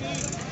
Thank you.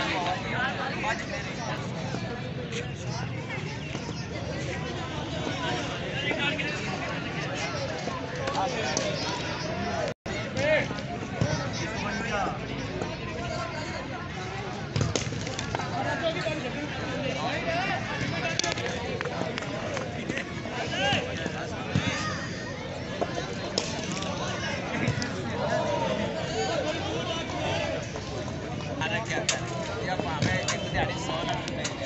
Gracias, ya para ver, ya para